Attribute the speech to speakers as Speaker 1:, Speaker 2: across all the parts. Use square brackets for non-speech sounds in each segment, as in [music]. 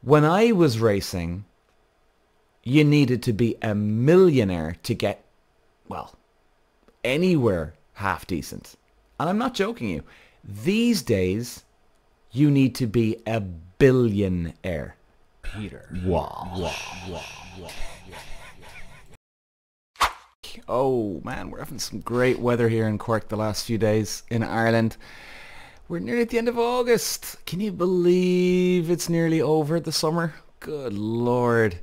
Speaker 1: When I was racing, you needed to be a millionaire to get, well, anywhere half decent. And I'm not joking you. These days, you need to be a billionaire.
Speaker 2: Peter.
Speaker 1: Wow. Oh man, we're having some great weather here in Cork the last few days in Ireland. We're nearly at the end of August. Can you believe it's nearly over the summer? Good lord.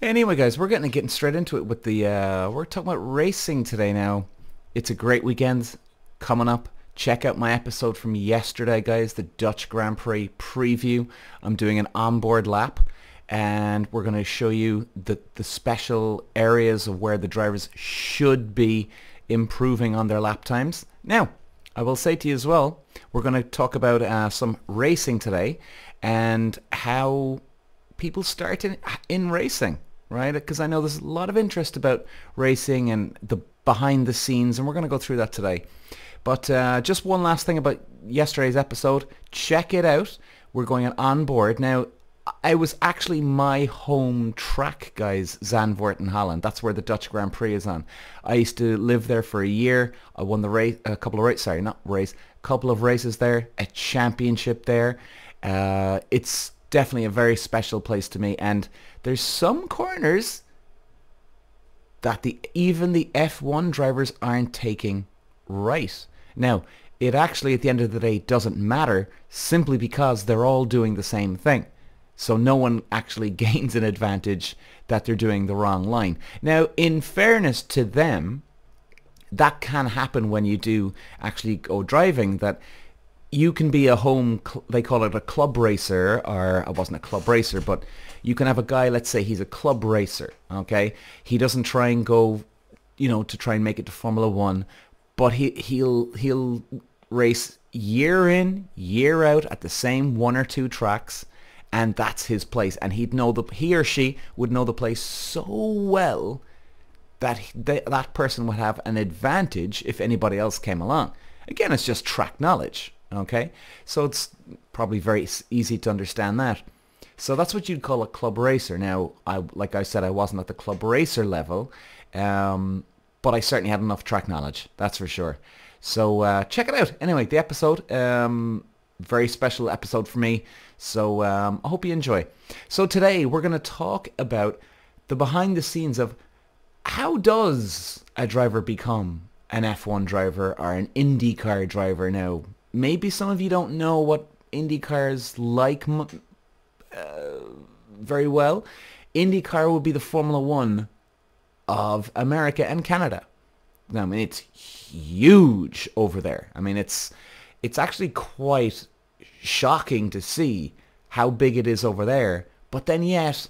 Speaker 1: Anyway guys, we're getting getting straight into it with the uh we're talking about racing today now. It's a great weekend coming up. Check out my episode from yesterday guys, the Dutch Grand Prix preview. I'm doing an onboard lap and we're going to show you the, the special areas of where the drivers should be improving on their lap times. Now, I will say to you as well, we're going to talk about uh, some racing today and how people start in, in racing, right? Because I know there's a lot of interest about racing and the behind the scenes, and we're going to go through that today. But uh, just one last thing about yesterday's episode. Check it out. We're going on board. Now, I was actually my home track, guys, Zandvoort in Holland. That's where the Dutch Grand Prix is on. I used to live there for a year. I won the race, a couple of races, sorry, not race, a couple of races there, a championship there. Uh, it's definitely a very special place to me. And there's some corners that the even the F1 drivers aren't taking right. Now, it actually, at the end of the day, doesn't matter simply because they're all doing the same thing. So no one actually [laughs] gains an advantage that they're doing the wrong line. Now, in fairness to them, that can happen when you do actually go driving, that you can be a home, they call it a club racer, or I wasn't a club racer, but you can have a guy, let's say he's a club racer, okay? He doesn't try and go, you know, to try and make it to Formula One, but he, he'll, he'll race year in, year out at the same one or two tracks, and that's his place. And he'd know the he or she would know the place so well that they, that person would have an advantage if anybody else came along. Again, it's just track knowledge. Okay, so it's probably very easy to understand that. So that's what you'd call a club racer. Now, I like I said, I wasn't at the club racer level, um, but I certainly had enough track knowledge. That's for sure. So uh, check it out. Anyway, the episode, um, very special episode for me. So um, I hope you enjoy. So today we're going to talk about the behind the scenes of how does a driver become an F1 driver or an IndyCar driver now. Maybe some of you don't know what IndyCar is like uh, very well. IndyCar would be the Formula One of America and Canada. Now I mean, it's huge over there. I mean, it's it's actually quite shocking to see how big it is over there, but then yet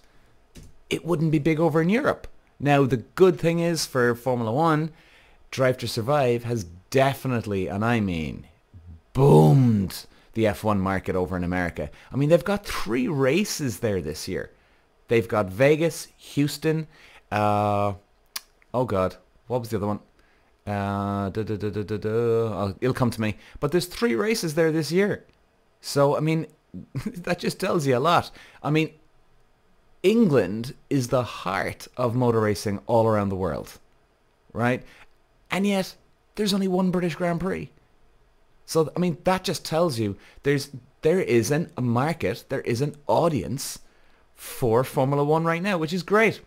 Speaker 1: it wouldn't be big over in Europe. Now the good thing is for Formula One, Drive to Survive has definitely, and I mean, boomed the F1 market over in America. I mean, they've got three races there this year. They've got Vegas, Houston, uh, oh God, what was the other one? Uh. Oh, it'll come to me. But there's three races there this year. So, I mean, [laughs] that just tells you a lot. I mean, England is the heart of motor racing all around the world, right? And yet, there's only one British Grand Prix. So, I mean, that just tells you there's there isn't a market, there is an audience for Formula One right now, which is great.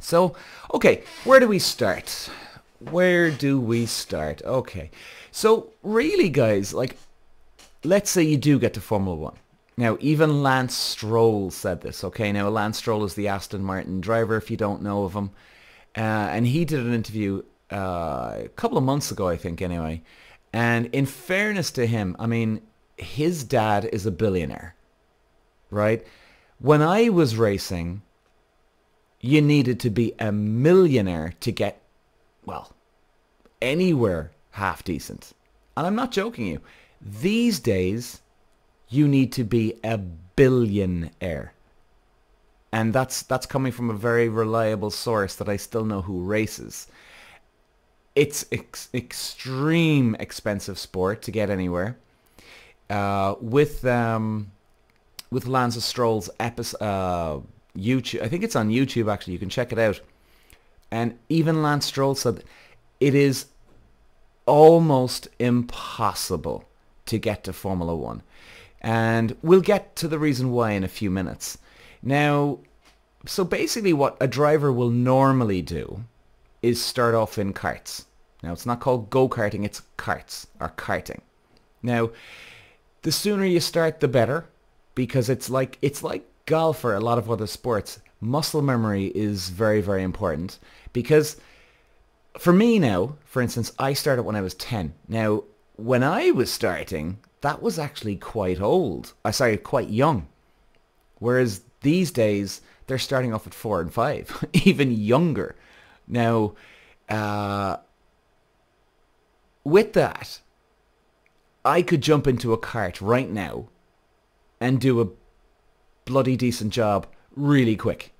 Speaker 1: So, okay, where do we start? Where do we start? Okay, so really, guys, like let's say you do get to Formula One. Now, even Lance Stroll said this, okay? Now, Lance Stroll is the Aston Martin driver, if you don't know of him. Uh, and he did an interview uh, a couple of months ago, I think, anyway. And in fairness to him, I mean, his dad is a billionaire, right? When I was racing, you needed to be a millionaire to get, well, anywhere half decent. And I'm not joking you. These days, you need to be a billionaire. And that's that's coming from a very reliable source that I still know who races. It's ex- extreme expensive sport to get anywhere. Uh, with um, with Lance Stroll's episode, uh, YouTube. I think it's on YouTube actually. You can check it out. And even Lance Stroll said it is almost impossible to get to Formula One. And we'll get to the reason why in a few minutes. Now, so basically what a driver will normally do is start off in karts. Now, it's not called go-karting, it's karts or karting. Now, the sooner you start, the better because it's like it's like golf or a lot of other sports. Muscle memory is very, very important because for me now, for instance, I started when I was 10. Now, when I was starting, that was actually quite old. I started quite young. Whereas these days, they're starting off at four and five, [laughs] even younger. Now, uh, with that, I could jump into a kart right now and do a bloody decent job really quick.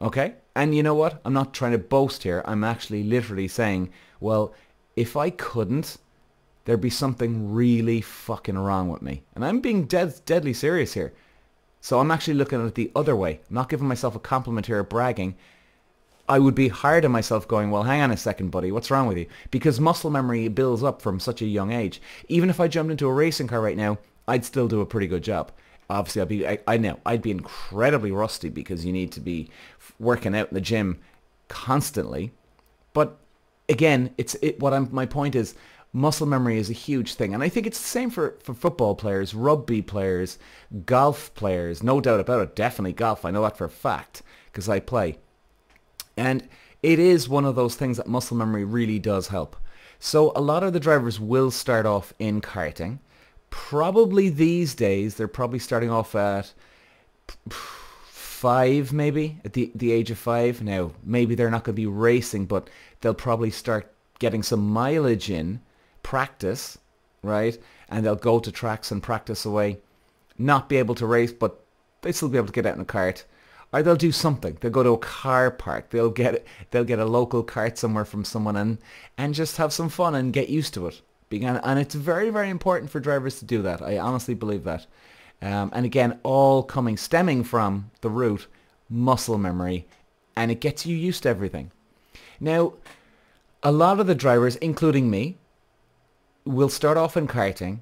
Speaker 1: Okay? And you know what? I'm not trying to boast here. I'm actually literally saying, well, if I couldn't, there'd be something really fucking wrong with me. And I'm being dead, deadly serious here. So I'm actually looking at it the other way. I'm not giving myself a compliment here bragging. I would be hard on myself going, well, hang on a second, buddy. What's wrong with you? Because muscle memory builds up from such a young age. Even if I jumped into a racing car right now, I'd still do a pretty good job. Obviously, I'd be, I, I know, I'd be incredibly rusty because you need to be working out in the gym constantly. But again, it's it, what I'm, my point is muscle memory is a huge thing. And I think it's the same for, for football players, rugby players, golf players. No doubt about it. Definitely golf. I know that for a fact because I play. And it is one of those things that muscle memory really does help. So a lot of the drivers will start off in karting. Probably these days, they're probably starting off at five, maybe, at the, the age of five. Now, maybe they're not going to be racing, but they'll probably start getting some mileage in, practice, right? And they'll go to tracks and practice away. Not be able to race, but they still be able to get out in a kart or they'll do something. They'll go to a car park. They'll get they'll get a local kart somewhere from someone and and just have some fun and get used to it. And it's very very important for drivers to do that. I honestly believe that. Um, and again, all coming stemming from the root muscle memory, and it gets you used to everything. Now, a lot of the drivers, including me, will start off in karting,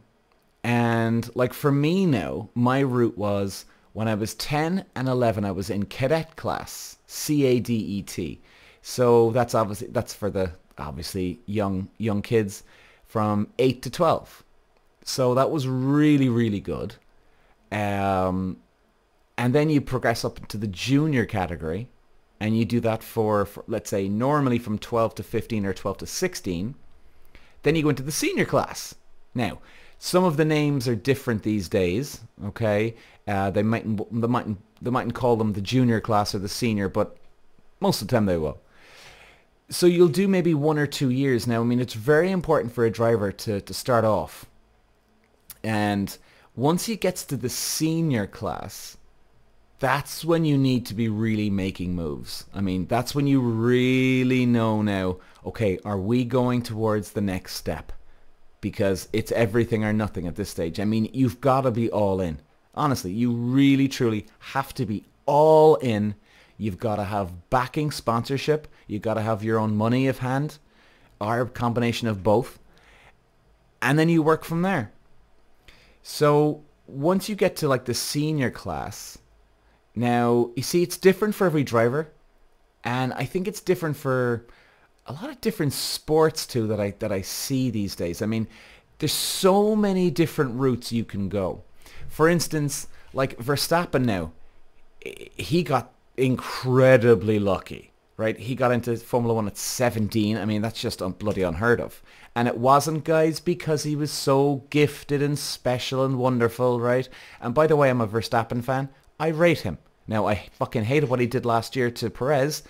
Speaker 1: and like for me now, my route was when I was 10 and 11, I was in cadet class, C-A-D-E-T. So that's obviously, that's for the, obviously, young, young kids from 8 to 12. So that was really, really good. Um, and then you progress up into the junior category and you do that for, for, let's say normally from 12 to 15 or 12 to 16 then you go into the senior class now some of the names are different these days okay uh, they mightn't they mightn't they mightn't call them the junior class or the senior, but most of the time they will. So you'll do maybe one or two years. Now, I mean, it's very important for a driver to, to start off. And once he gets to the senior class, that's when you need to be really making moves. I mean, that's when you really know now, okay, are we going towards the next step? Because it's everything or nothing at this stage. I mean, you've got to be all in. Honestly, you really truly have to be all in. You've got to have backing sponsorship. You've got to have your own money of hand or a combination of both. And then you work from there. So once you get to like the senior class, now you see it's different for every driver. And I think it's different for a lot of different sports too that I that I see these days. I mean, there's so many different routes you can go. For instance, like Verstappen now, he got incredibly lucky, right? He got into Formula One at 17. I mean, that's just bloody unheard of. And it wasn't, guys, because he was so gifted and special and wonderful, right? And by the way, I'm a Verstappen fan. I rate him. Now, I fucking hated what he did last year to Perez,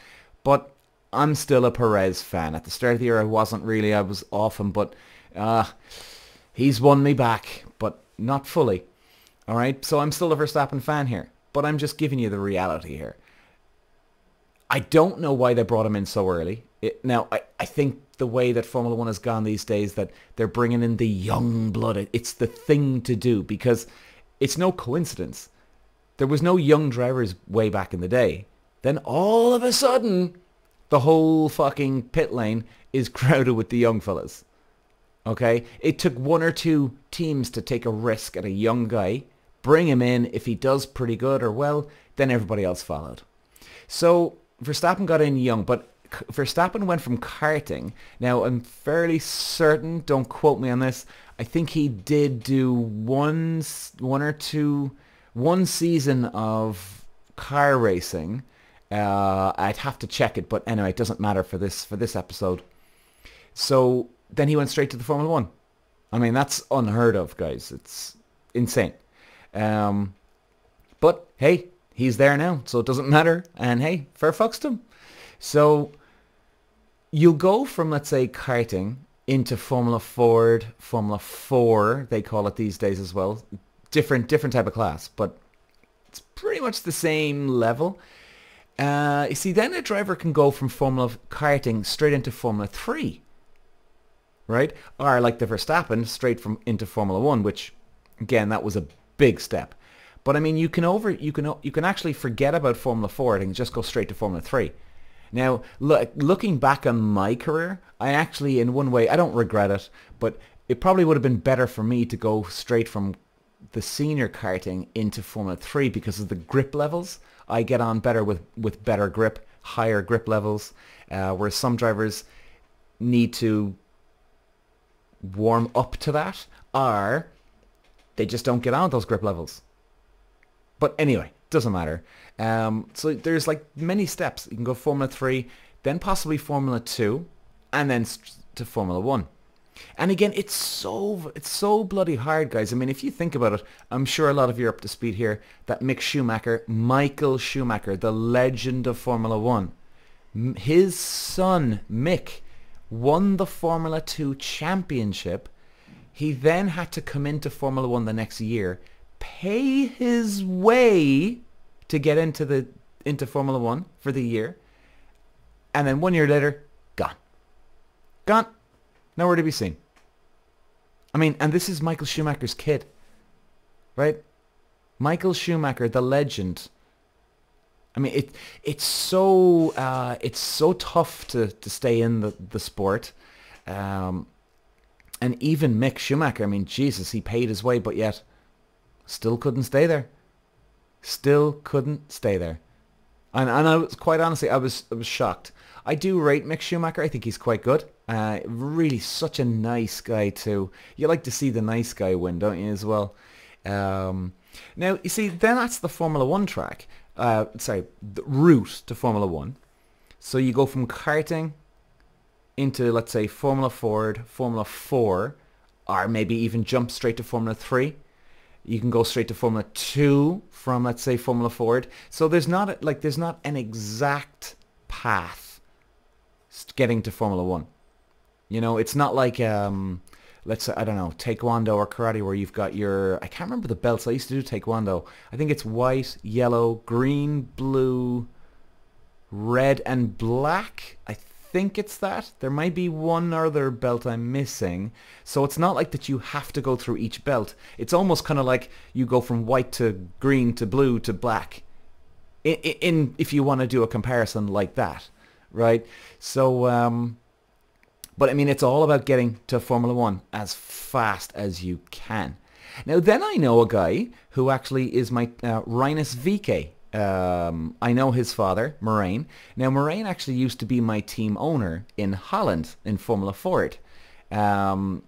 Speaker 1: but I'm still a Perez fan. At the start of the year, I wasn't really. I was off him, but uh, he's won me back, but not fully. All right, so I'm still a Verstappen fan here, but I'm just giving you the reality here. I don't know why they brought him in so early. It, now, I, I think the way that Formula One has gone these days, that they're bringing in the young blood, it's the thing to do because it's no coincidence There was no young drivers way back in the day. Then all of a sudden, the whole fucking pit lane is [laughs] crowded with the young fellas. Okay? It took one or two teams to take a risk at a young guy, bring him in. If he does pretty good or well, then everybody else followed. So Verstappen got in young, but Verstappen went from karting. Now, I'm fairly certain, don't quote me on this, I think he did do one, one or two, one season of car racing. Uh, I'd have to check it, but anyway, it doesn't matter for this for this episode. So then he went straight to the Formula One. I mean, that's unheard of, guys. It's insane. Um, but hey, he's there now, so it doesn't matter. And hey, fair fucks to him. So you'll go from, let's say, karting into Formula Ford, Formula 4, they call it these days as well. Different, different type of class, but it's pretty much the same level. Uh, you see, then a driver can go from Formula karting straight into Formula 3, right? Or like the Verstappen, straight from into Formula 1, which, again, that was a big step. But I mean, you can over, you can, you can actually forget about Formula 4 and just go straight to Formula 3. Now, look, looking back on my career, I actually, in one way, I don't regret it, but it probably would have been better for me to go straight from the senior karting into Formula 3 because of the grip levels. I get on better with, with better grip, higher grip levels, uh, whereas some drivers need to warm up to that or they just don't get on those grip levels. But anyway, doesn't matter. Um, so there's like many steps. You can go Formula 3, then possibly Formula 2, and then to Formula 1. And again, it's so it's so bloody hard, guys. I mean, if you think about it, I'm sure a lot of you are up to speed here. That Mick Schumacher, Michael Schumacher, the legend of Formula One, his son Mick won the Formula Two championship. He then had to come into Formula One the next year, pay his way to get into the into Formula One for the year, and then one year later, gone, gone, nowhere to be seen. I mean, and this is Michael Schumacher's kid, right? Michael Schumacher, the legend. I mean, it it's so uh, it's so tough to, to stay in the the sport, um, and even Mick Schumacher. I mean, Jesus, he paid his way, but yet still couldn't stay there still couldn't stay there. And, and I was quite honestly, I was I was shocked. I do rate Mick Schumacher. I think he's quite good. Uh, really, such a nice guy too. You like to see the nice guy win, don't you, as well? Um, now, you see, then that's the Formula One track. Uh, sorry, the route to Formula One. So you go from karting into, let's say, Formula Ford, Formula 4, or maybe even jump straight to Formula 3. You can go straight to Formula 2 from, let's say, Formula Ford. So there's not, like, there's not an exact path getting to Formula 1. You know, it's not like, um, let's say, I don't know, Taekwondo or Karate where you've got your, I can't remember the belts. I used to do Taekwondo. I think it's white, yellow, green, blue, red, and black. I think it's that. There might be one other belt I'm missing. So it's not like that you have to go through each belt. It's almost kind of like you go from white to green to blue to black. In, in if you want to do a comparison like that, right? So, um, but I mean, it's all about getting to Formula One as fast as you can. Now, then I know a guy who actually is my uh, Rinus VeeKay um, I know his father, Marijn. Now, Marijn actually used to be my team owner in Holland in Formula Ford. Um,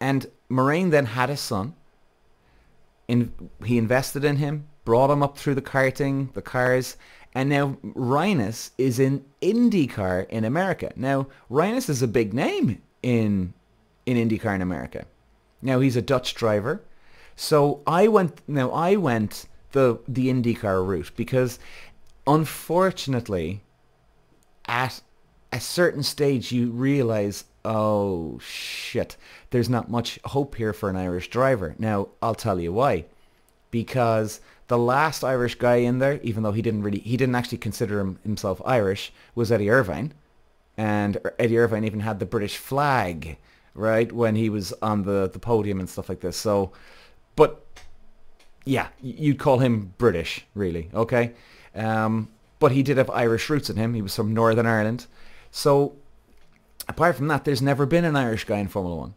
Speaker 1: and Marijn then had a son. In, he invested in him, brought him up through the karting, the cars, and now Rinus is in IndyCar in America. Now, Rinus is a big name in in IndyCar in America. Now, he's a Dutch driver. So I went, now I went the the IndyCar route because unfortunately at a certain stage you realize oh shit there's not much hope here for an Irish driver now I'll tell you why because the last Irish guy in there even though he didn't really he didn't actually consider him, himself Irish was Eddie Irvine and Eddie Irvine even had the British flag right when he was on the the podium and stuff like this so but yeah, you'd call him British, really, okay? Um, but he did have Irish roots in him. He was from Northern Ireland. So apart from that, there's never been an Irish guy in Formula One.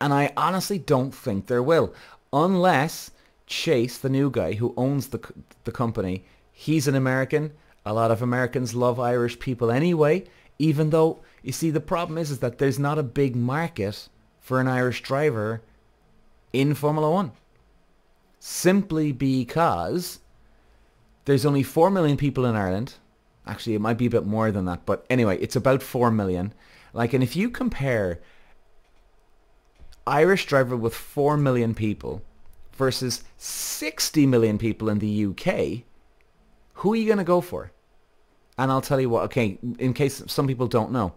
Speaker 1: And I honestly don't think there will. Unless Chase, the new guy who owns the, the company, he's an American. A lot of Americans love Irish people anyway, even though, you see, the problem is, is that there's not a big market for an Irish driver in Formula One. Simply because there's only 4 million people in Ireland. Actually, it might be a bit more than that. But anyway, it's about 4 million. Like, and if you compare Irish driver with 4 million people versus 60 million people in the UK, who are you going to go for? And I'll tell you what, okay, in case some people don't know,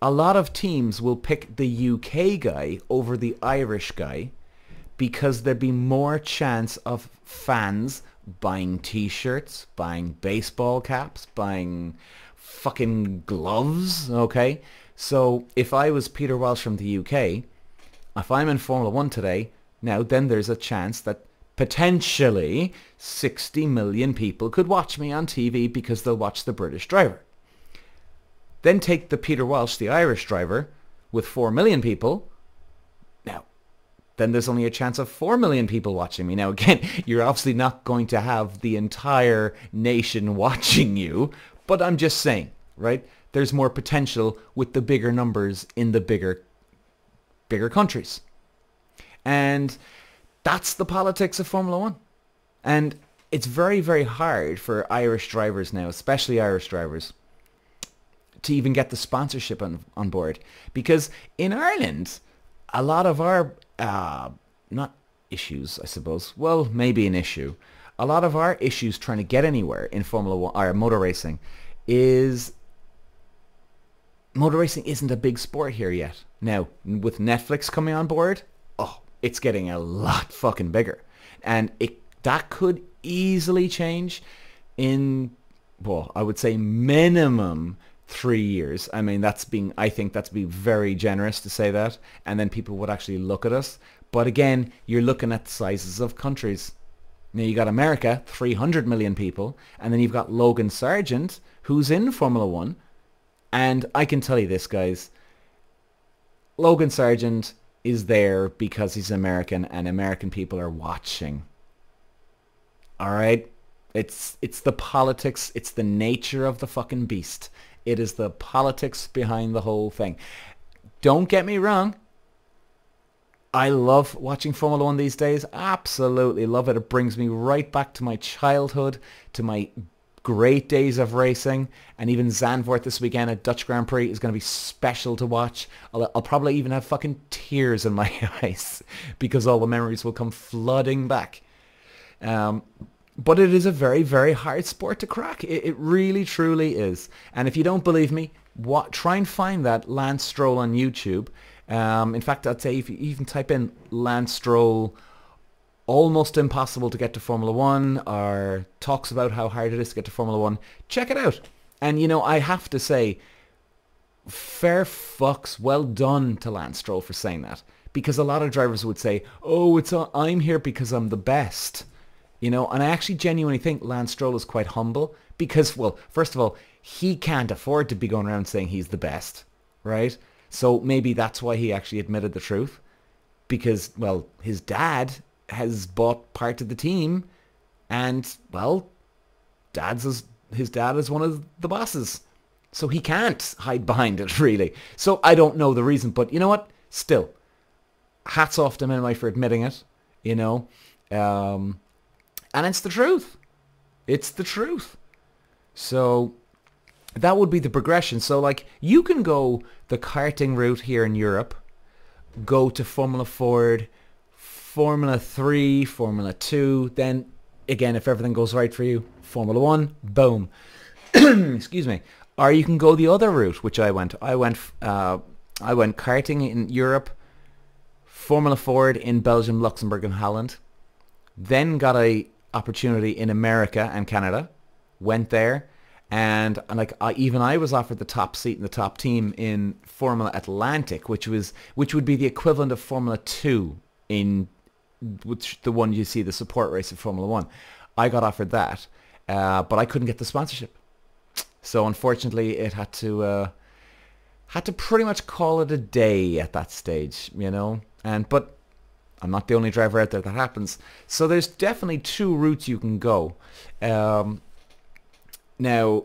Speaker 1: a lot of teams will pick the UK guy over the Irish guy because there'd be more chance of fans buying t-shirts, buying baseball caps, buying fucking gloves, okay? So if I was Peter Walsh from the UK, if I'm in Formula 1 today, now then there's a chance that potentially 60 million people could watch me on TV because they'll watch the British driver. Then take the Peter Walsh, the Irish driver, with 4 million people. Now, then there's only a chance of 4 million people watching me. Now, [laughs] again, you're obviously not going to have the entire nation [laughs] watching you, but I'm just saying, right? There's more potential with the bigger numbers in the bigger, bigger countries. And that's the politics of Formula One. And it's very, very hard for Irish drivers now, especially Irish drivers, to even get the sponsorship on, on board. Because in Ireland, a lot of our uh, not issues, I suppose. Well, maybe an issue. A lot of our issues trying to get anywhere in Formula One or motor racing is motor racing isn't a big sport here yet. Now, with Netflix coming on board, it's getting a lot fucking bigger. And it that could easily change in well, I would say minimum three years. I mean, that's being, I think that's being very generous to say that. And then people would actually look at us. But again, you're looking at the sizes of countries. Now you got America, 300 million people, and then you've got Logan Sargeant, who's in Formula One. And I can tell you this, guys. Logan Sargeant is there because he's American and American people are watching. All right? It's it's the politics, it's the nature of the fucking beast. It is the politics behind the whole thing. Don't get me wrong. I love watching Formula One these days. Absolutely love it. It brings me right back to my childhood, to my great days of racing. And even Zandvoort this weekend at Dutch Grand Prix is going to be special to watch. I'll, I'll probably even have fucking tears in my [laughs] eyes because all the memories will come flooding back. Um, but it is a very, very hard sport to crack. It, it really, truly is. And if you don't believe me, what, try and find that Lance Stroll on YouTube. Um, in fact, I'd say if you even type in Lance Stroll, almost impossible to get to Formula One, or talks about how hard it is to get to Formula One, check it out. And, you know, I have to say, fair fucks, well done to Lance Stroll for saying that. Because a lot of drivers would say, oh, it's a, I'm here because I'm the best. You know, and I actually genuinely think Lance Stroll is quite humble because, well, first of all, he can't afford to be going around saying he's the best, right? So maybe that's why he actually admitted the truth because, well, his dad has bought part of the team and, well, dad's his, his dad is one of the bosses. So he can't hide behind it, [laughs] really. So I don't know the reason, but you know what? Still, hats off to him for admitting it, you know. Um, and it's the truth. It's the truth. So that would be the progression. So like you can go the karting route here in Europe, go to Formula Ford, Formula 3, Formula 2, then again if everything goes right for you, Formula 1, boom. [clears throat] Excuse me. Or you can go the other route, which I went. I went uh, I went karting in Europe, Formula Ford in Belgium, Luxembourg and Holland. Then got a opportunity in America and Canada. Went there, and, like I, even I was offered the top seat in the top team in Formula Atlantic, which was which would be the equivalent of Formula Two in which the one you see the support race of Formula One. I got offered that, uh, but I couldn't get the sponsorship. So unfortunately, it had to uh, had to pretty much call it a day at that stage, you know. And but I'm not the only driver out there that happens. So there's definitely two routes you can go. Um, now,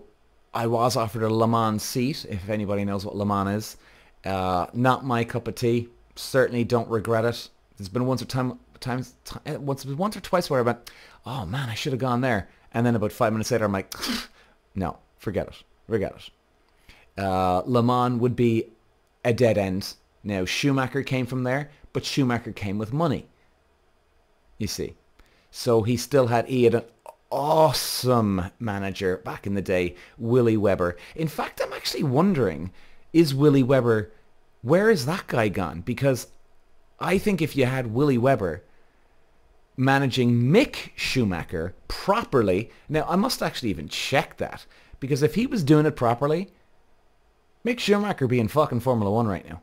Speaker 1: I was offered a Le Mans seat, if anybody knows what Le Mans is. Uh, not my cup of tea. Certainly don't regret it. There's been once or time, times, t- once, once or twice where I went, oh man, I should have gone there. And then about five minutes later, I'm like, [laughs] no, forget it. Forget it. Uh, Le Mans would be a dead end. Now, Schumacher came from there, but Schumacher came with money. You see. So he still had, he had an awesome manager back in the day, Willy Weber. In fact, I'm actually wondering, is Willy Weber, where is that guy gone? Because I think if you had Willy Weber managing Mick Schumacher properly, now I must actually even check that, because if he was doing it properly, Mick Schumacher be in fucking Formula One right now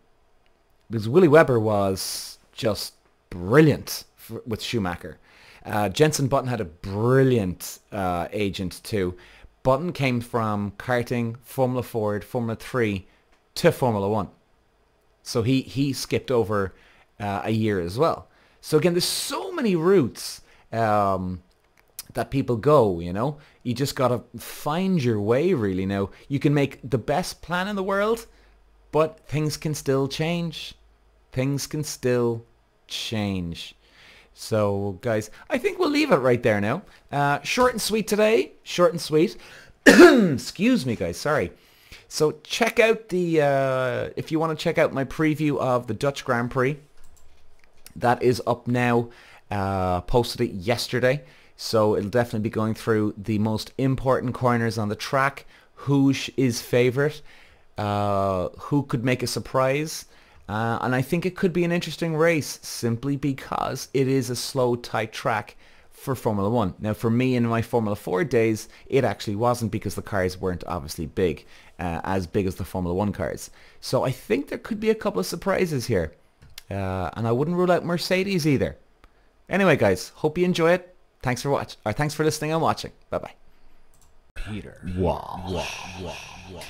Speaker 1: because Willy Weber was just brilliant for, with Schumacher. Uh, Jenson Button had a brilliant uh, agent too. Button came from karting, Formula Ford, Formula 3 to Formula 1. So he, he skipped over uh, a year as well. So again, there's so many routes um, that people go, you know. You just got to find your way really now. You can make the best plan in the world, but things can still change things can still change. So, guys, I think we'll leave it right there now. Uh, short and sweet today. Short and sweet. [coughs] Excuse me, guys. Sorry. So check out the, uh, if you want to check out my preview of the Dutch Grand Prix, that is up now. Uh, posted it yesterday. So it'll definitely be going through the most important corners on the track. Who is favourite? Uh, who could make a surprise? Uh, and I think it could be an interesting race simply because it is a slow, tight track for Formula 1. Now for me in my Formula 4 days, it actually wasn't because the cars weren't obviously big, uh, as big as the Formula 1 cars. So I think there could be a couple of surprises here. Uh, and I wouldn't rule out Mercedes either. Anyway guys, hope you enjoy it. Thanks for watching, or thanks for listening and watching. Bye bye.
Speaker 2: Peter. Wow. Wow. Wow. wow.